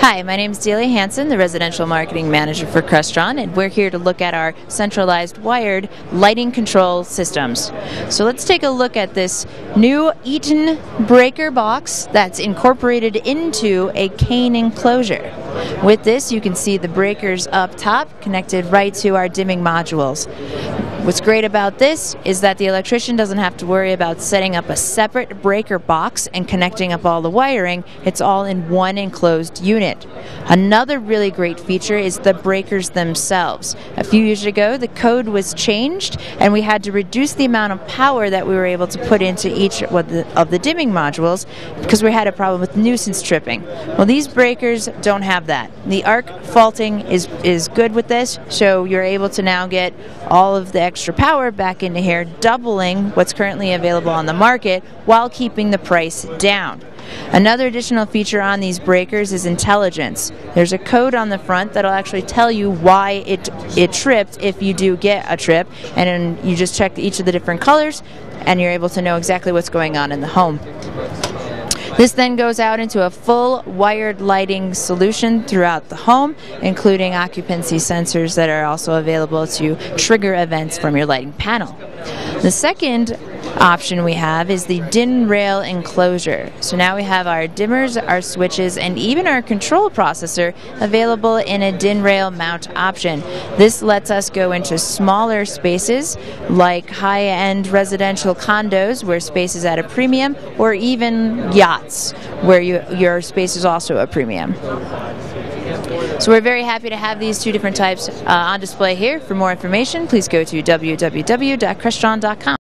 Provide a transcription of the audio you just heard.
Hi, my name is Delia Hanson, the residential marketing manager for Crestron, and we're here to look at our centralized wired lighting control systems. So let's take a look at this new Eaton breaker box that's incorporated into a CAEN enclosure. With this, you can see the breakers up top connected right to our dimming modules. What's great about this is that the electrician doesn't have to worry about setting up a separate breaker box and connecting up all the wiring. It's all in one enclosed unit. Another really great feature is the breakers themselves. A few years ago, the code was changed and we had to reduce the amount of power that we were able to put into each of the dimming modules because we had a problem with nuisance tripping. Well, these breakers don't have that. The arc faulting is, is good with this, so you're able to now get all of the extra power back into here, doubling what's currently available on the market while keeping the price down. Another additional feature on these breakers is intelligence. There's a code on the front that'll actually tell you why it it tripped if you do get a trip, and you just check each of the different colors, and you're able to know exactly what's going on in the home. This then goes out into a full wired lighting solution throughout the home, including occupancy sensors that are also available to trigger events from your lighting panel. The second option we have is the DIN rail enclosure. So now we have our dimmers, our switches, and even our control processor available in a DIN rail mount option. This lets us go into smaller spaces like high end residential condos where space is at a premium, or even yachts where you, your space is also a premium. So we're very happy to have these two different types uh, on display here. For more information, please go to www.crestron.com.